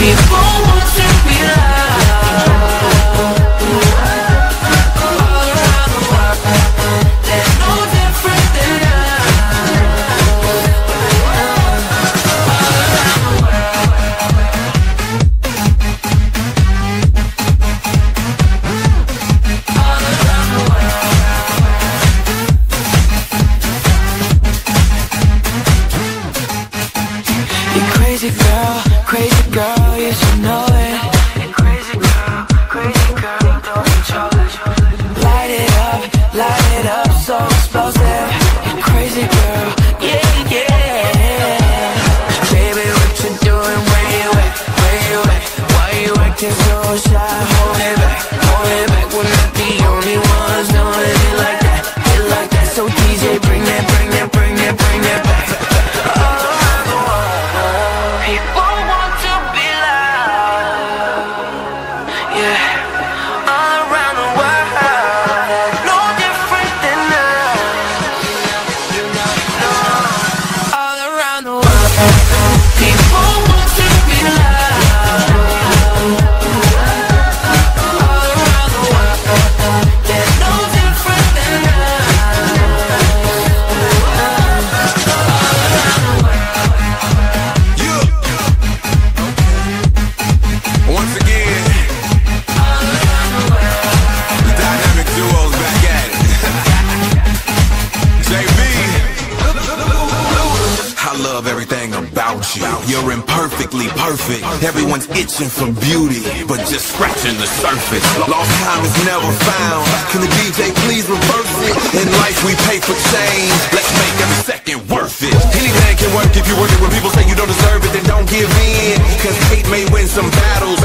before. it up so explosive. You're imperfectly perfect. Everyone's itching for beauty, but just scratching the surface. Lost time is never found. Can the DJ please reverse it? In life we pay for change. Let's make every second worth it. Any man can work if you work it. When people say you don't deserve it, then don't give in. Cause hate may win some battles.